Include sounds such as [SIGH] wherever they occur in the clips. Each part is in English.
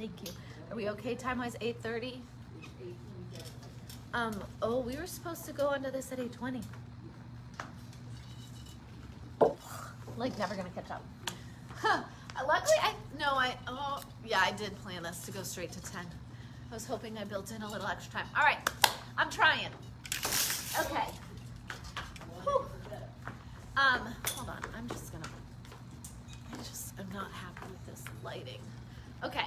Thank you. Are we okay time-wise, eight thirty? Um, oh, we were supposed to go onto this at eight twenty. Like, never gonna catch up. Huh, luckily, I, no, I, oh, yeah, I did plan this to go straight to ten. I was hoping I built in a little extra time. All right, I'm trying. Okay. Um, hold on, I'm just gonna, I just am not happy with this lighting. Okay,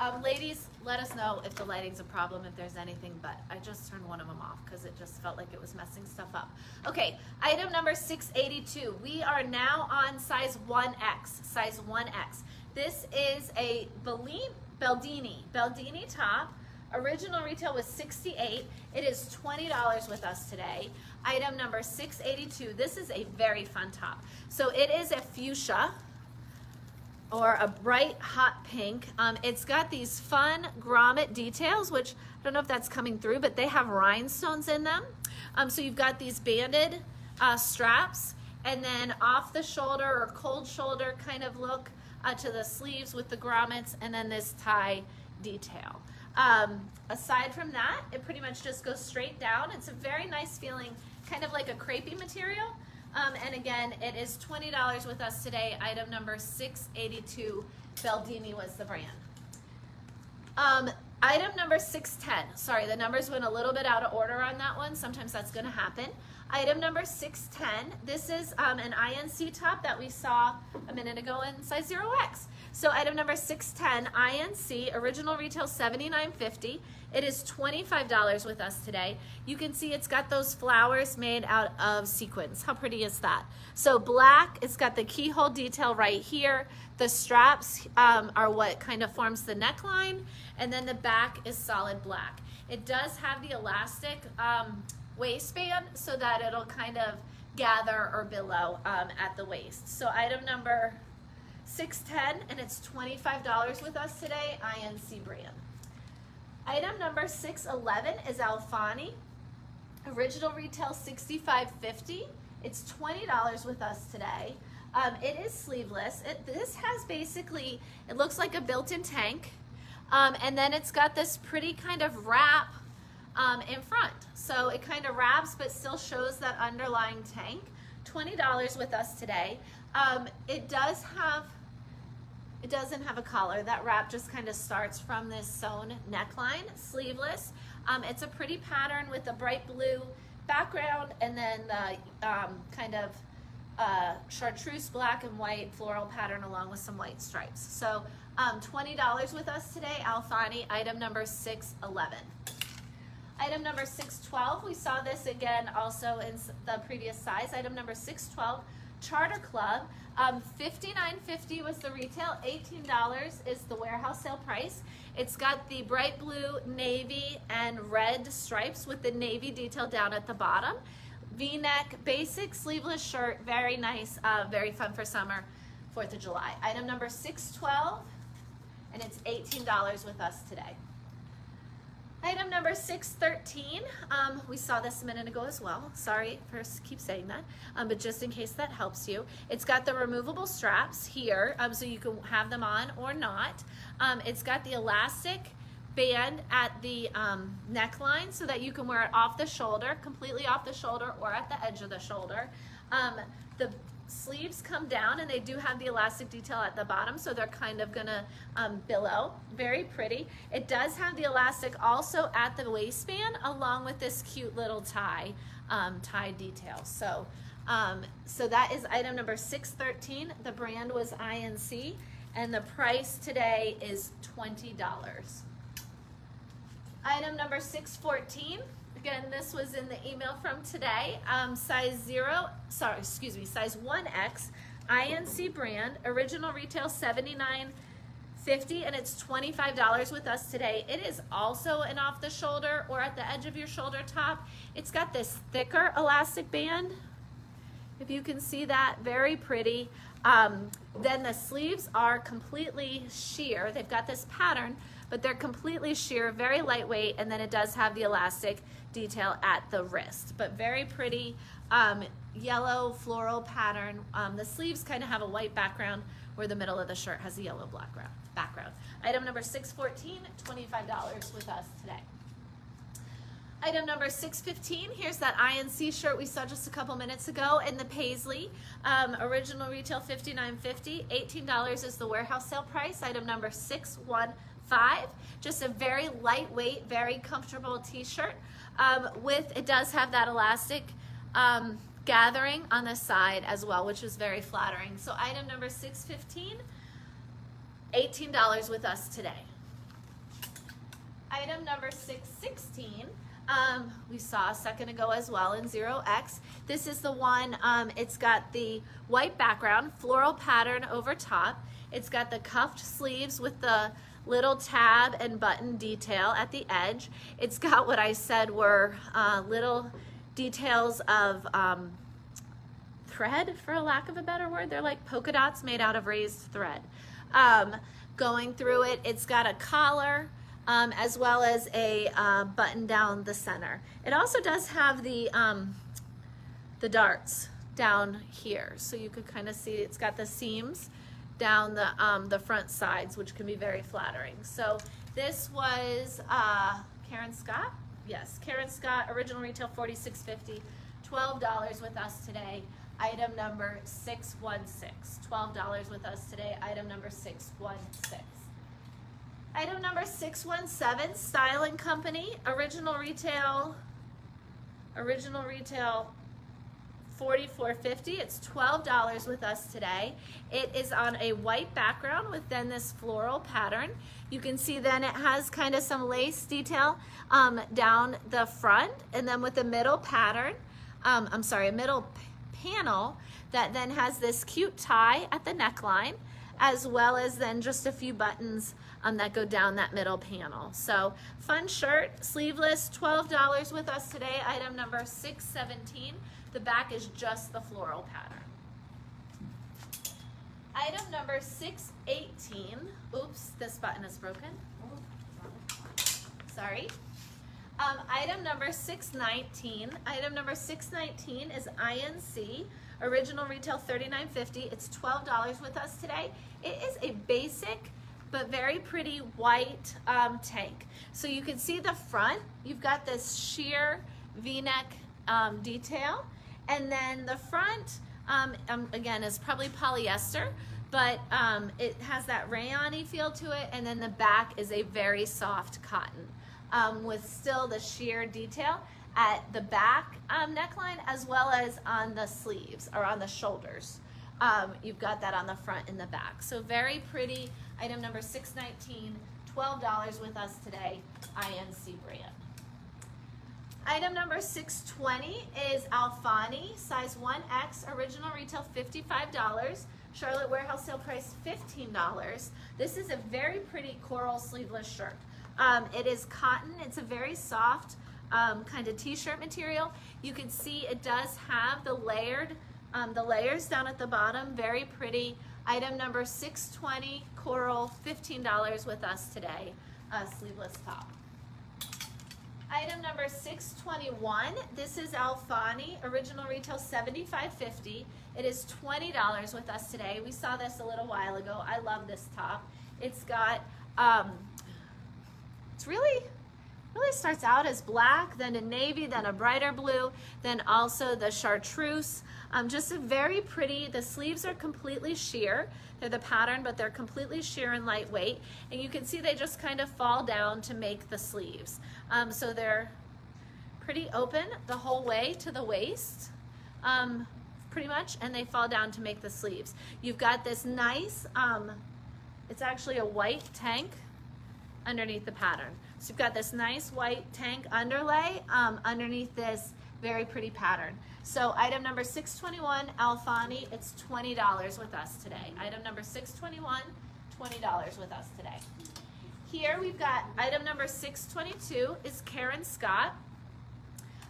um, ladies, let us know if the lighting's a problem, if there's anything, but I just turned one of them off because it just felt like it was messing stuff up. Okay, item number six eighty-two, we are now on size one X, size one X. This is a Beldini, Beldini top. Original retail was sixty-eight. It is twenty dollars with us today. Item number six eighty-two. This is a very fun top. So it is a fuchsia or a bright hot pink. Um, it's got these fun grommet details, which I don't know if that's coming through, but they have rhinestones in them. Um, so you've got these banded uh, straps and then off the shoulder or cold shoulder kind of look uh, to the sleeves with the grommets and then this tie detail. Um, aside from that, it pretty much just goes straight down. It's a very nice feeling, kind of like a crepey material. Um, and again, it is $20 with us today. Item number 682, Beldini was the brand. Um, item number 610, sorry, the numbers went a little bit out of order on that one. Sometimes that's gonna happen. Item number 610, this is um, an INC top that we saw a minute ago in size 0X. So item number 610, INC, original retail $79.50. It is $25 with us today. You can see it's got those flowers made out of sequins. How pretty is that? So black, it's got the keyhole detail right here. The straps um, are what kind of forms the neckline, and then the back is solid black. It does have the elastic um, waistband so that it'll kind of gather or billow um, at the waist. So item number 610 and it's $25 with us today, INC brand. Item number 611 is Alfani. Original retail $65.50. It's $20 with us today. Um, it is sleeveless. It, this has basically, it looks like a built-in tank. Um, and then it's got this pretty kind of wrap um, in front. So it kind of wraps but still shows that underlying tank. $20 with us today. Um, it does have it doesn't have a collar. That wrap just kind of starts from this sewn neckline, sleeveless. Um, it's a pretty pattern with a bright blue background and then the um, kind of uh, chartreuse black and white floral pattern along with some white stripes. So um, $20 with us today, Alfani, item number 611. Item number 612, we saw this again also in the previous size. Item number 612, Charter Club. Um, $59.50 was the retail, $18 is the warehouse sale price. It's got the bright blue, navy, and red stripes with the navy detail down at the bottom. V-neck, basic sleeveless shirt, very nice, uh, very fun for summer, 4th of July. Item number 612, and it's $18 with us today. Item number 613, um, we saw this a minute ago as well. Sorry for keep saying that, um, but just in case that helps you. It's got the removable straps here, um, so you can have them on or not. Um, it's got the elastic band at the um, neckline so that you can wear it off the shoulder, completely off the shoulder or at the edge of the shoulder. Um, the sleeves come down and they do have the elastic detail at the bottom so they're kind of gonna um, billow. Very pretty. It does have the elastic also at the waistband along with this cute little tie um, tie detail. So um, so that is item number 613 the brand was INC and the price today is $20 item number 614 Again, this was in the email from today. Um, size zero, sorry, excuse me, size 1X, INC brand, original retail 79 50 and it's $25 with us today. It is also an off the shoulder or at the edge of your shoulder top. It's got this thicker elastic band. If you can see that, very pretty. Um, then the sleeves are completely sheer. They've got this pattern, but they're completely sheer, very lightweight, and then it does have the elastic detail at the wrist, but very pretty um, yellow floral pattern. Um, the sleeves kind of have a white background where the middle of the shirt has a yellow black background. Item number 614, $25 with us today. Item number 615, here's that INC shirt we saw just a couple minutes ago in the Paisley. Um, original retail $59.50, $18 is the warehouse sale price. Item number 615, just a very lightweight, very comfortable t-shirt um, with, it does have that elastic um, gathering on the side as well, which is very flattering. So item number 615, $18 with us today. Item number 616, um, we saw a second ago as well in 0X. This is the one, um, it's got the white background, floral pattern over top. It's got the cuffed sleeves with the little tab and button detail at the edge. It's got what I said were uh, little details of um, thread, for a lack of a better word. They're like polka dots made out of raised thread. Um, going through it, it's got a collar, um, as well as a uh, button down the center. It also does have the, um, the darts down here. So you could kind of see it's got the seams down the, um, the front sides, which can be very flattering. So this was uh, Karen Scott. Yes, Karen Scott, original retail 46.50, $12 with us today. Item number 616, $12 with us today. Item number 616. Item number 617, Style & Company, original retail, original retail 44.50. It's $12 with us today. It is on a white background with then this floral pattern. You can see then it has kind of some lace detail um, down the front and then with the middle pattern, um, I'm sorry, a middle panel that then has this cute tie at the neckline as well as then just a few buttons um, that go down that middle panel. So fun shirt, sleeveless, $12 with us today, item number 617. The back is just the floral pattern. Item number 618, oops, this button is broken. Sorry. Um, item number 619, item number 619 is INC, original retail $39.50. It's $12 with us today. It is a basic but very pretty white um, tank. So you can see the front, you've got this sheer v-neck um, detail, and then the front, um, um again, is probably polyester, but um, it has that rayon feel to it, and then the back is a very soft cotton um, with still the sheer detail at the back neckline as well as on the sleeves or on the shoulders. Um, you've got that on the front and the back. So very pretty. Item number 619, $12 with us today, INC brand. Item number 620 is Alfani, size 1X, original retail $55. Charlotte warehouse sale price $15. This is a very pretty coral sleeveless shirt. Um, it is cotton, it's a very soft um, kind of t-shirt material. You can see it does have the layered um, the layers down at the bottom, very pretty. Item number 620, coral, $15 with us today, uh, sleeveless top. Item number 621, this is Alfani, original retail $75.50. It is $20 with us today. We saw this a little while ago. I love this top. It's got, um, it's really, really starts out as black, then a navy, then a brighter blue, then also the chartreuse. Um, just a very pretty, the sleeves are completely sheer. They're the pattern, but they're completely sheer and lightweight. And you can see they just kind of fall down to make the sleeves. Um, so they're pretty open the whole way to the waist. Um, pretty much, and they fall down to make the sleeves. You've got this nice, um, it's actually a white tank underneath the pattern. So you've got this nice white tank underlay um, underneath this very pretty pattern. So item number 621, Alfani, it's $20 with us today. Item number 621, $20 with us today. Here we've got item number 622 is Karen Scott.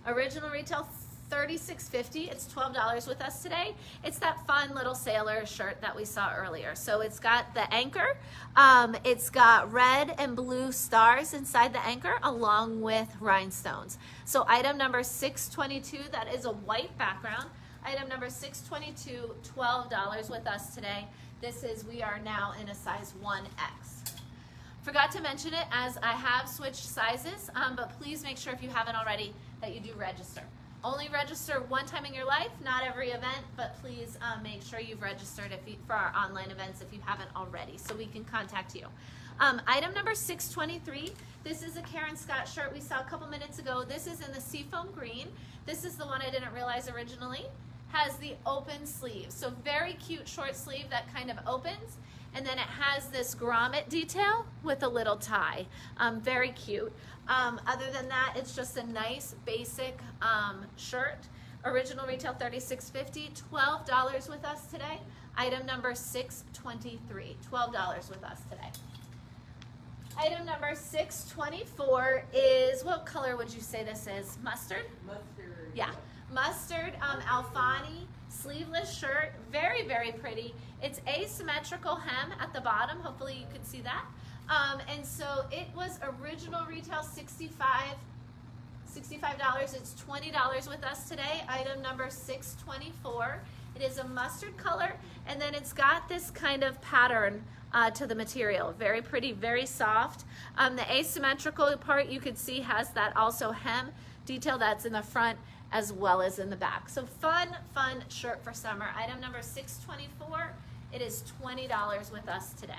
Original retail $36.50. It's $12 with us today. It's that fun little sailor shirt that we saw earlier. So it's got the anchor. Um, it's got red and blue stars inside the anchor along with rhinestones. So item number 622, that is a white background. Item number 622, $12 with us today. This is, we are now in a size 1X. Forgot to mention it as I have switched sizes, um, but please make sure if you haven't already that you do register. Only register one time in your life, not every event, but please um, make sure you've registered if you, for our online events if you haven't already so we can contact you. Um, item number 623, this is a Karen Scott shirt we saw a couple minutes ago. This is in the seafoam green. This is the one I didn't realize originally. Has the open sleeve, so very cute short sleeve that kind of opens. And then it has this grommet detail with a little tie. Um, very cute. Um, other than that, it's just a nice basic um, shirt. Original retail $36.50, $12 with us today. Item number 623, $12 with us today. Item number 624 is, what color would you say this is? Mustard? Mustard. Yeah, mustard um, Alfani sleeveless shirt. Very, very pretty. It's asymmetrical hem at the bottom. Hopefully you can see that. Um, and so it was original retail 65 $65. It's $20 with us today. Item number 624. It is a mustard color, and then it's got this kind of pattern uh, to the material. Very pretty, very soft. Um, the asymmetrical part you could see has that also hem detail that's in the front as well as in the back. So fun, fun shirt for summer. Item number 624. It is $20 with us today.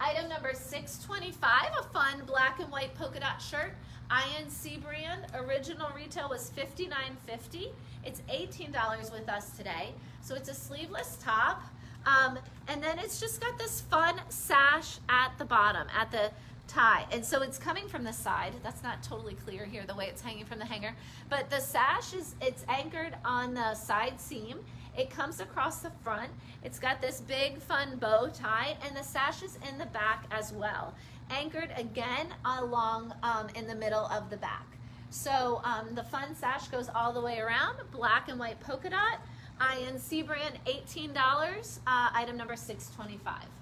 Item number 625, a fun black and white polka dot shirt. INC brand, original retail was $59.50. It's $18 with us today. So it's a sleeveless top. Um, and then it's just got this fun sash at the bottom, at the tie. And so it's coming from the side. That's not totally clear here, the way it's hanging from the hanger. But the sash is, it's anchored on the side seam. It comes across the front. It's got this big fun bow tie and the sash is in the back as well. Anchored again along um, in the middle of the back. So um, the fun sash goes all the way around, black and white polka dot. INC brand, $18. Uh, item number 625.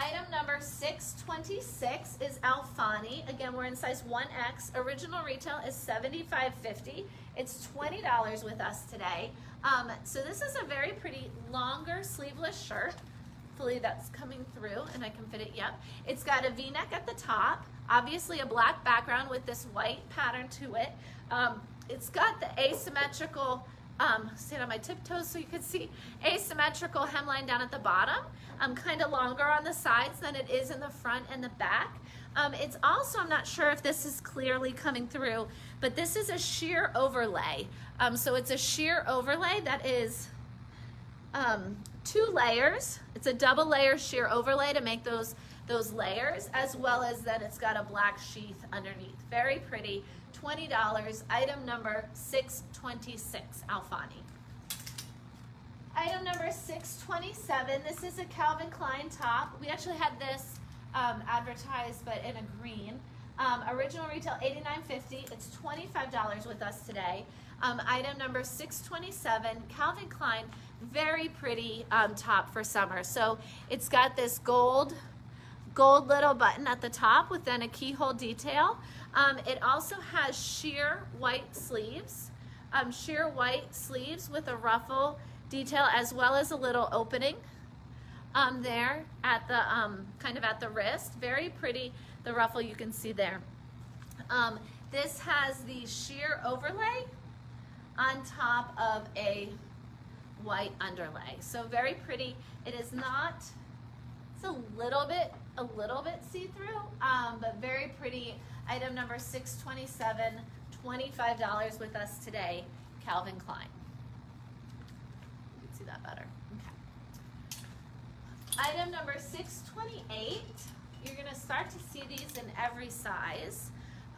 Item number 626 is Alfani. Again, we're in size 1X. Original retail is $75.50. It's $20 with us today. Um, so this is a very pretty longer sleeveless shirt. Hopefully that's coming through and I can fit it, yep. It's got a V-neck at the top, obviously a black background with this white pattern to it. Um, it's got the asymmetrical um, stand on my tiptoes so you can see asymmetrical hemline down at the bottom, I'm um, kind of longer on the sides than it is in the front and the back. Um, it's also, I'm not sure if this is clearly coming through, but this is a sheer overlay. Um, so it's a sheer overlay that is um, two layers. It's a double layer sheer overlay to make those, those layers, as well as then it's got a black sheath underneath. Very pretty. $20, item number 626, Alfani. Item number 627, this is a Calvin Klein top. We actually had this um, advertised, but in a green. Um, original retail $89.50. It's $25 with us today. Um, item number 627, Calvin Klein, very pretty um, top for summer. So it's got this gold, gold little button at the top with then a keyhole detail. Um, it also has sheer white sleeves, um, sheer white sleeves with a ruffle detail as well as a little opening um, there at the um, kind of at the wrist. Very pretty, the ruffle you can see there. Um, this has the sheer overlay on top of a white underlay. So very pretty. It is not, it's a little bit, a little bit see-through, um, but very pretty. Item number 627, $25 with us today, Calvin Klein. You can see that better. Okay. Item number 628, you're gonna start to see these in every size.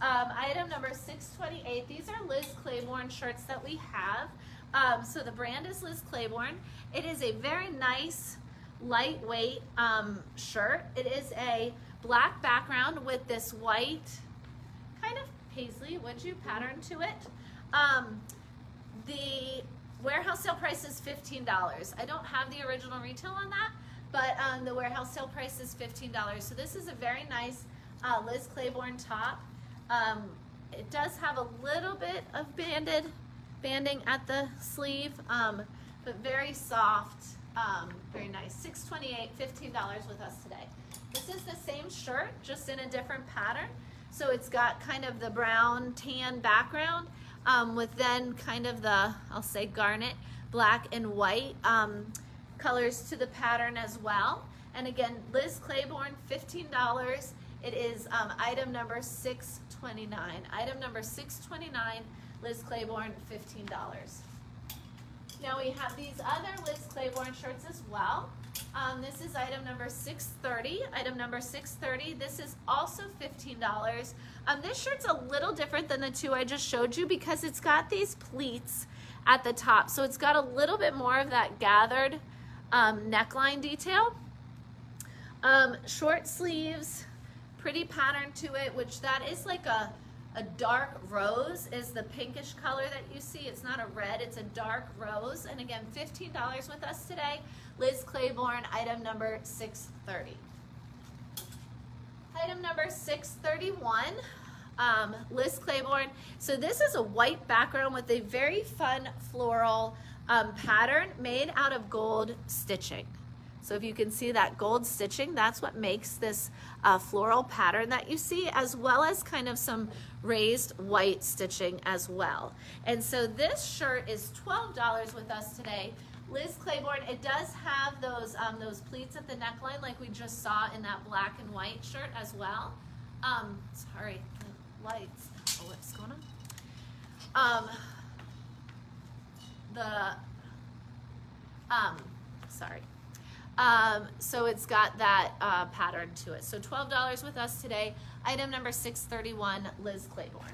Um, item number 628, these are Liz Claiborne shirts that we have. Um, so the brand is Liz Claiborne. It is a very nice, lightweight um, shirt. It is a black background with this white kind of paisley, would you, pattern to it. Um, the warehouse sale price is $15. I don't have the original retail on that, but um, the warehouse sale price is $15. So this is a very nice uh, Liz Claiborne top. Um, it does have a little bit of banded banding at the sleeve, um, but very soft, um, very nice. 628 $15 with us today. This is the same shirt, just in a different pattern. So it's got kind of the brown tan background um, with then kind of the, I'll say garnet, black and white um, colors to the pattern as well. And again, Liz Claiborne, $15. It is um, item number 629. Item number 629, Liz Claiborne, $15. Now we have these other Liz Claiborne shirts as well. Um, this is item number 630. Item number 630. This is also $15. Um, this shirt's a little different than the two I just showed you because it's got these pleats at the top. So it's got a little bit more of that gathered um, neckline detail. Um, short sleeves, pretty pattern to it, which that is like a a dark rose is the pinkish color that you see. It's not a red, it's a dark rose. And again, $15 with us today. Liz Claiborne, item number 630. Item number 631, um, Liz Claiborne. So this is a white background with a very fun floral um, pattern made out of gold stitching. So if you can see that gold stitching, that's what makes this uh, floral pattern that you see, as well as kind of some raised white stitching as well. And so this shirt is $12 with us today. Liz Claiborne, it does have those, um, those pleats at the neckline like we just saw in that black and white shirt as well. Um, sorry, the lights. Oh, what's going on? Um, the, um, sorry. Um, so it's got that uh, pattern to it. So $12 with us today. Item number 631, Liz Claiborne.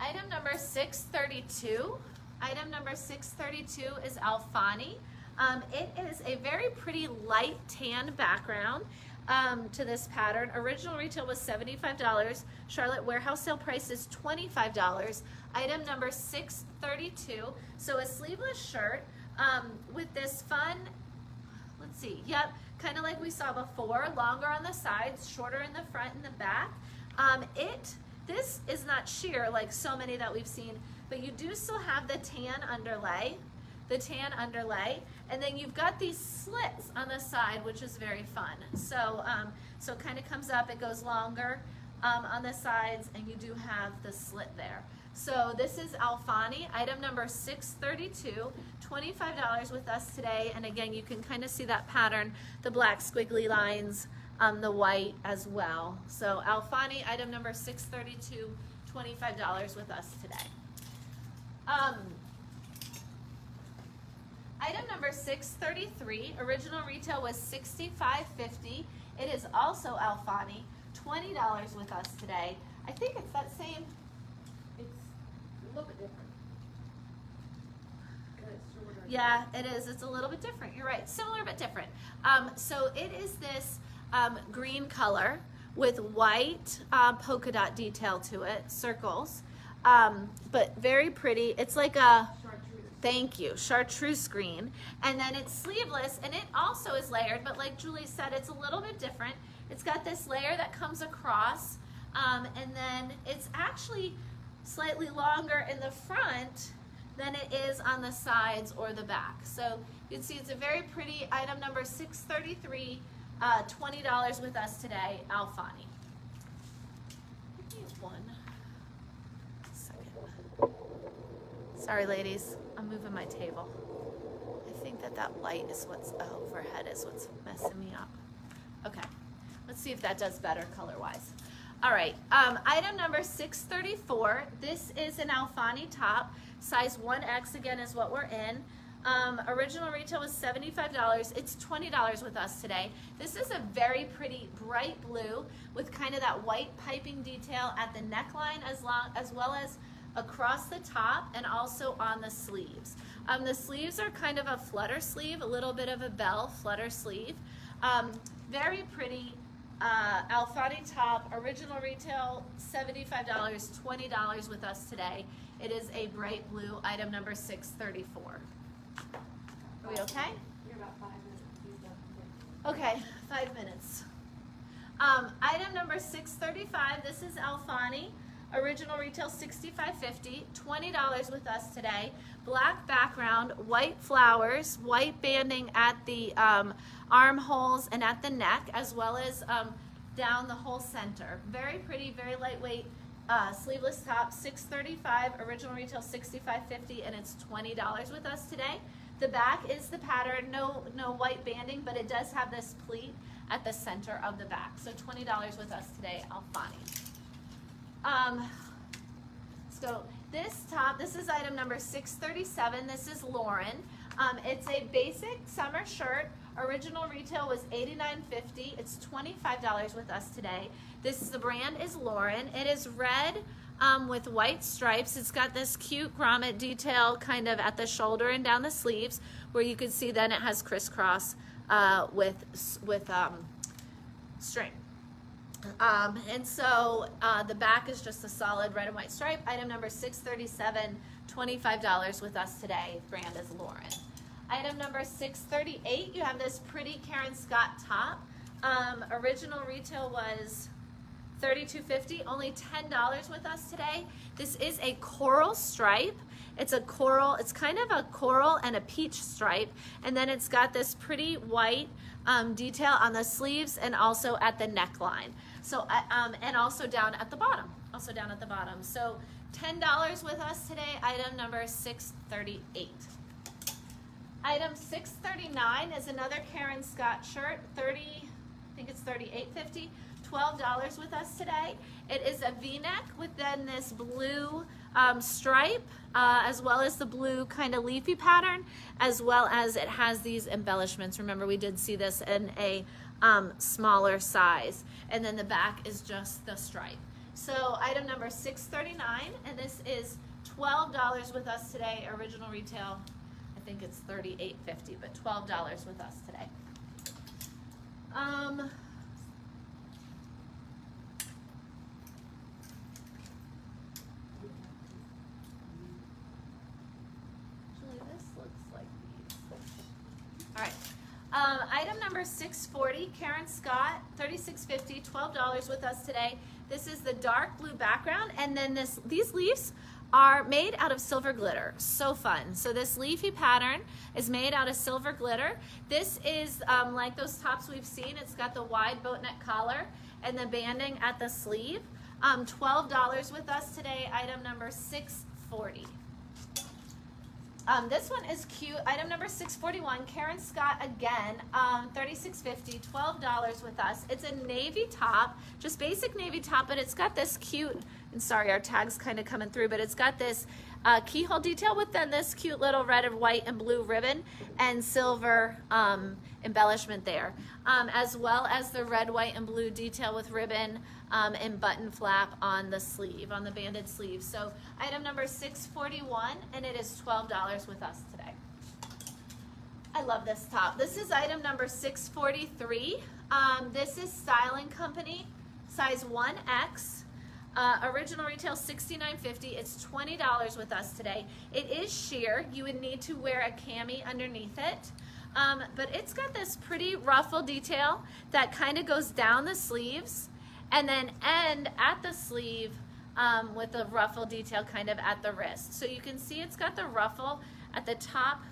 Item number 632. Item number 632 is Alfani. Um, it is a very pretty light tan background um, to this pattern. Original retail was $75. Charlotte warehouse sale price is $25. Item number 632. So a sleeveless shirt um, with this fun see. Yep, kind of like we saw before, longer on the sides, shorter in the front and the back. Um, it, this is not sheer like so many that we've seen, but you do still have the tan underlay, the tan underlay, and then you've got these slits on the side, which is very fun. So, um, so it kind of comes up, it goes longer um, on the sides, and you do have the slit there. So this is Alfani, item number 632, $25 with us today. And again, you can kind of see that pattern, the black squiggly lines, um, the white as well. So Alfani, item number 632, $25 with us today. Um, item number 633, original retail was $65.50. It is also Alfani, $20 with us today. I think it's that same bit different. Yeah, it is. It's a little bit different. You're right. Similar but different. Um, so it is this um, green color with white uh, polka dot detail to it, circles, um, but very pretty. It's like a, thank you, chartreuse green. And then it's sleeveless and it also is layered, but like Julie said, it's a little bit different. It's got this layer that comes across um, and then it's actually slightly longer in the front than it is on the sides or the back. So you can see it's a very pretty item number 633, uh, $20 with us today, Alfani. One second. Sorry ladies, I'm moving my table. I think that that light is what's overhead is what's messing me up. Okay, let's see if that does better color-wise. All right, um, item number 634. This is an Alfani top. Size 1X again is what we're in. Um, original retail was $75. It's $20 with us today. This is a very pretty bright blue with kind of that white piping detail at the neckline as, long, as well as across the top and also on the sleeves. Um, the sleeves are kind of a flutter sleeve, a little bit of a bell flutter sleeve. Um, very pretty uh, Alfani top, original retail, $75, $20 with us today. It is a bright blue, item number 634. Are we okay? You're about five minutes. Okay, five minutes. Um, item number 635, this is Alfani. Original retail $65.50, $20 with us today. Black background, white flowers, white banding at the um, armholes and at the neck, as well as um, down the whole center. Very pretty, very lightweight uh, sleeveless top, 635, original retail $65.50, and it's $20 with us today. The back is the pattern, no, no white banding, but it does have this pleat at the center of the back. So $20 with us today, Alfani. Um, let's. This top, this is item number 637. This is Lauren. Um, it's a basic summer shirt. Original retail was $89.50. It's $25 with us today. This the brand is Lauren. It is red um, with white stripes. It's got this cute grommet detail kind of at the shoulder and down the sleeves, where you can see then it has crisscross uh, with with um, string. Um, and so uh, the back is just a solid red and white stripe. Item number 637, $25 with us today. Brand is Lauren. Item number 638, you have this pretty Karen Scott top. Um, original retail was $32.50, only $10 with us today. This is a coral stripe. It's a coral, it's kind of a coral and a peach stripe. And then it's got this pretty white um, detail on the sleeves and also at the neckline. So, uh, um, and also down at the bottom, also down at the bottom. So $10 with us today, item number 638. Item 639 is another Karen Scott shirt, 30, I think it's 38.50. $12 with us today. It is a v-neck with then this blue um, stripe, uh, as well as the blue kind of leafy pattern, as well as it has these embellishments. Remember, we did see this in a um, smaller size. And then the back is just the stripe. So item number 639, and this is $12 with us today. Original retail, I think it's $38.50, but $12 with us today. Um, Actually, this looks like these. All right. Um, item number 640, Karen Scott, 36.50, $12 with us today. This is the dark blue background, and then this these leaves are made out of silver glitter. So fun. So this leafy pattern is made out of silver glitter. This is um, like those tops we've seen. It's got the wide boat neck collar and the banding at the sleeve. Um, $12 with us today, item number 640. Um, this one is cute. Item number 641, Karen Scott again, um, $36.50, $12 with us. It's a navy top, just basic navy top, but it's got this cute, and sorry, our tag's kind of coming through, but it's got this uh, keyhole detail with then this cute little red and white and blue ribbon and silver um, embellishment there, um, as well as the red, white, and blue detail with ribbon um, and button flap on the sleeve, on the banded sleeve. So item number 641, and it is $12 with us today. I love this top. This is item number 643. Um, this is Style & Company, size 1X. Uh, original retail $69.50. It's $20 with us today. It is sheer. You would need to wear a cami underneath it. Um, but it's got this pretty ruffle detail that kind of goes down the sleeves and then end at the sleeve um, with the ruffle detail kind of at the wrist. So you can see it's got the ruffle at the top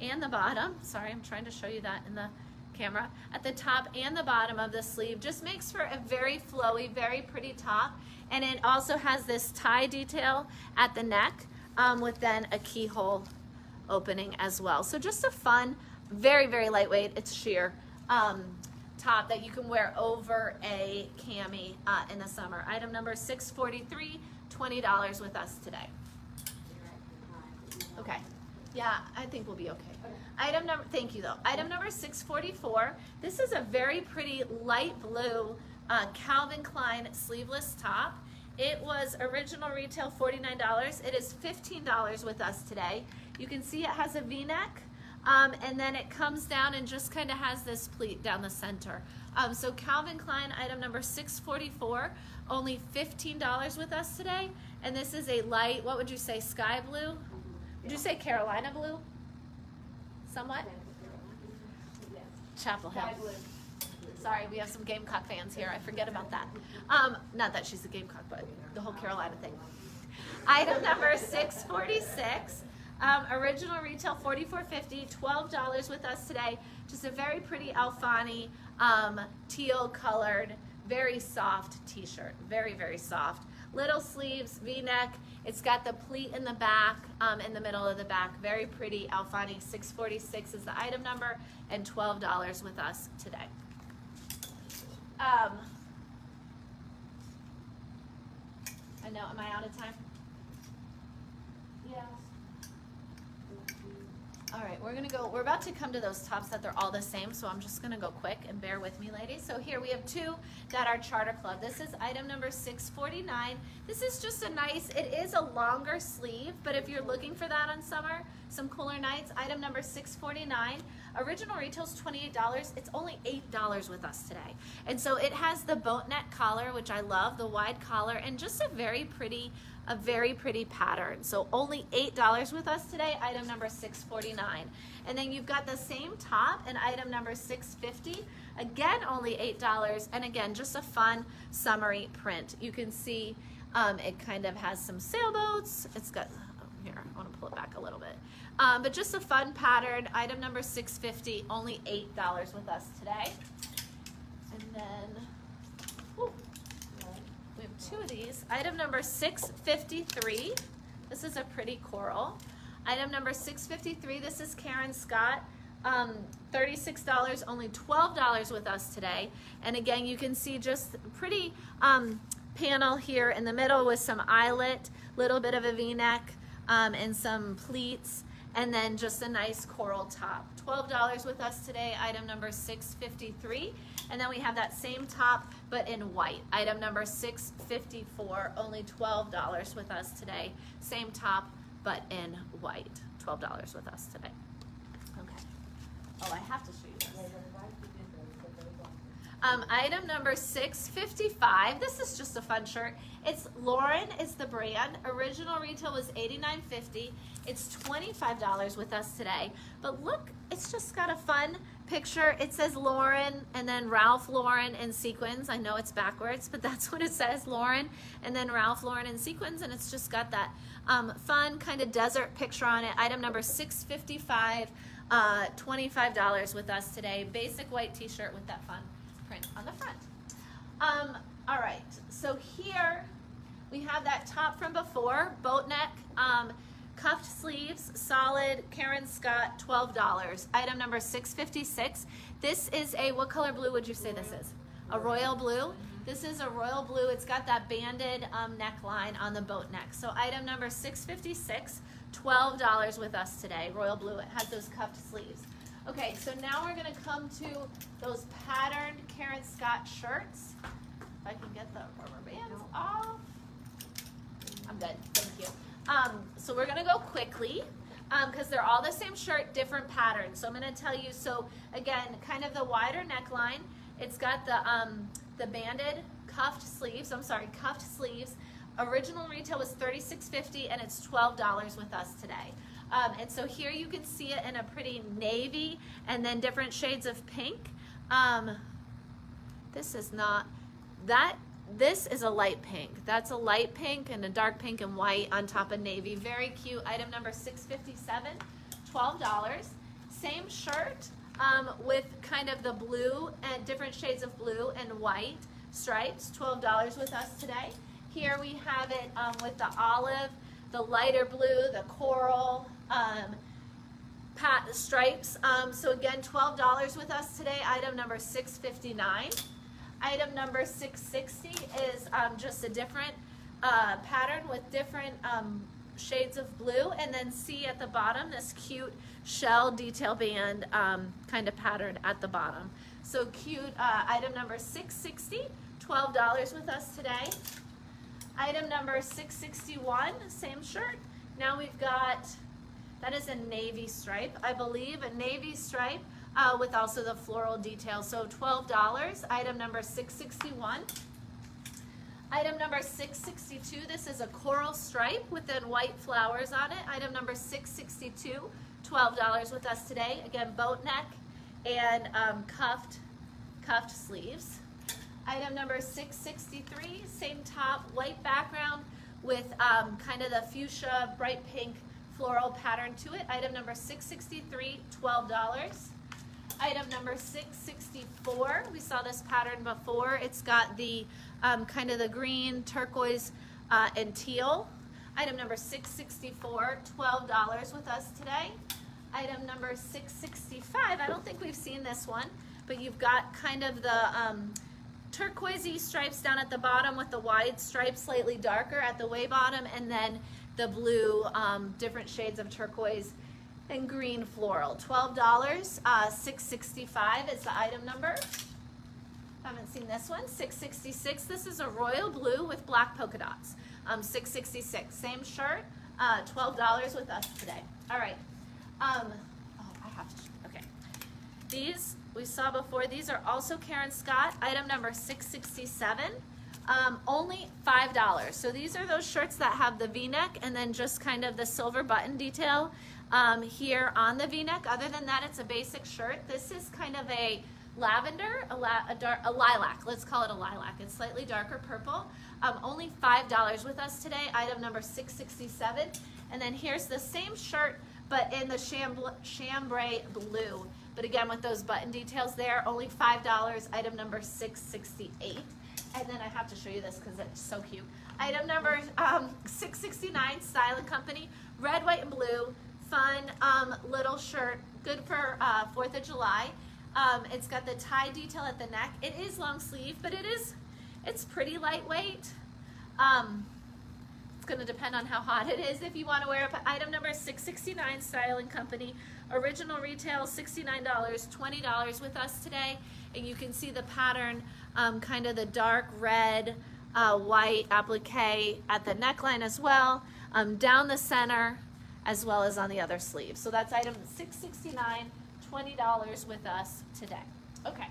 and the bottom. Sorry, I'm trying to show you that in the camera. At the top and the bottom of the sleeve just makes for a very flowy, very pretty top. And it also has this tie detail at the neck um, with then a keyhole opening as well. So just a fun, very, very lightweight, it's sheer, um, top that you can wear over a cami uh, in the summer. Item number 643, $20 with us today. Okay. Yeah, I think we'll be okay. Item number, thank you though. Item number 644. This is a very pretty light blue uh, Calvin Klein sleeveless top. It was original retail $49. It is $15 with us today. You can see it has a v-neck um, and then it comes down and just kind of has this pleat down the center. Um, so Calvin Klein item number 644, only $15 with us today. And this is a light, what would you say, sky blue? Would you say Carolina blue? Somewhat? Chapel Hill. Sorry, we have some Gamecock fans here. I forget about that. Um, not that she's a Gamecock, but the whole Carolina thing. Item number 646. Um, original retail $44.50, $12 with us today. Just a very pretty Alfani um, teal colored, very soft t-shirt. Very, very soft. Little sleeves, v-neck. It's got the pleat in the back, um, in the middle of the back. Very pretty Alfani 646 is the item number and $12 with us today. Um, I know, am I out of time? All right, we're gonna go, we're about to come to those tops that they're all the same, so I'm just gonna go quick and bear with me, ladies. So here we have two that are Charter Club. This is item number 649. This is just a nice, it is a longer sleeve, but if you're looking for that on summer, some cooler nights, item number 649. Original retail's $28. It's only $8 with us today. And so it has the boat neck collar, which I love, the wide collar, and just a very pretty a very pretty pattern. So only $8 with us today, item number 649. And then you've got the same top and item number 650. Again, only $8. And again, just a fun summery print. You can see um, it kind of has some sailboats. It's got, oh, here, I want to pull it back a little bit. Um, but just a fun pattern, item number 650, only $8 with us today. And then, two of these. Item number 653. This is a pretty coral. Item number 653. This is Karen Scott. Um, $36, only $12 with us today. And again, you can see just pretty um, panel here in the middle with some eyelet, little bit of a v-neck, um, and some pleats, and then just a nice coral top. $12 with us today, item number 653. And then we have that same top, but in white. Item number 654, only $12 with us today. Same top, but in white. $12 with us today. Okay. Oh, I have to show you this. Um, item number 655. This is just a fun shirt. It's Lauren is the brand. Original retail was $89.50. It's $25 with us today. But look, it's just got a fun picture. It says Lauren and then Ralph Lauren in sequins. I know it's backwards, but [LAUGHS] that's what it says, Lauren and then Ralph Lauren in sequins. And it's just got that um, fun kind of desert picture on it. Item number 655, uh, $25 with us today. Basic white t-shirt with that fun print on the front. Um, all right, so here we have that top from before, boat neck, um, cuffed sleeves, solid, Karen Scott, $12. Item number 656. This is a, what color blue would you say this is? A royal blue. This is a royal blue. It's got that banded um, neckline on the boat neck. So item number 656, $12 with us today. Royal blue. It has those cuffed sleeves. Okay, so now we're gonna come to those patterned Karen Scott shirts. If I can get the rubber bands off. I'm good, thank you. Um, so we're gonna go quickly because um, they're all the same shirt, different patterns. So I'm gonna tell you, so again, kind of the wider neckline. It's got the, um, the banded cuffed sleeves, I'm sorry, cuffed sleeves. Original retail was $36.50 and it's $12 with us today. Um, and so here you can see it in a pretty navy and then different shades of pink. Um, this is not, that, this is a light pink. That's a light pink and a dark pink and white on top of navy. Very cute. Item number 657, $12. Same shirt um, with kind of the blue and different shades of blue and white stripes. $12 with us today. Here we have it um, with the olive, the lighter blue, the coral, um, pat stripes. Um, so again, $12 with us today. Item number 659. Item number 660 is um, just a different uh, pattern with different um, shades of blue. And then see at the bottom this cute shell detail band um, kind of pattern at the bottom. So cute. Uh, item number 660, $12 with us today. Item number 661, same shirt. Now we've got that is a navy stripe, I believe, a navy stripe uh, with also the floral detail. So $12, item number 661. Item number 662, this is a coral stripe with then white flowers on it. Item number 662, $12 with us today. Again, boat neck and um, cuffed, cuffed sleeves. Item number 663, same top, white background with um, kind of the fuchsia, bright pink floral pattern to it. Item number 663, $12. Item number 664, we saw this pattern before. It's got the um, kind of the green, turquoise, uh, and teal. Item number 664, $12 with us today. Item number 665, I don't think we've seen this one, but you've got kind of the um, turquoisey stripes down at the bottom with the wide stripes slightly darker at the way bottom, and then the blue, um, different shades of turquoise and green floral. $12, uh, 665 is the item number. Haven't seen this one. 666. This is a royal blue with black polka dots. Um, 666. Same shirt. Uh, $12 with us today. All right. Um, oh, I have to. Okay. These we saw before. These are also Karen Scott. Item number 667. Um, only five dollars. So these are those shirts that have the V-neck and then just kind of the silver button detail um, here on the V-neck. Other than that, it's a basic shirt. This is kind of a lavender, a, la- a, dark, a lilac. Let's call it a lilac. It's slightly darker purple. Um, only five dollars with us today. Item number 667. And then here's the same shirt, but in the chambray blue. But again, with those button details there, only five dollars. Item number 668. And then I have to show you this because it's so cute. Item number um, 669, Style Company, red, white, and blue, fun um, little shirt, good for uh, 4th of July. Um, it's got the tie detail at the neck. It is long sleeve, but it is, it's pretty lightweight. Um, it's going to depend on how hot it is if you want to wear it. But item number 669, Style Company. Original retail $69, $20 with us today. And you can see the pattern, um, kind of the dark red, uh, white applique at the neckline as well, um, down the center, as well as on the other sleeve. So that's item 669, $20 with us today. Okay.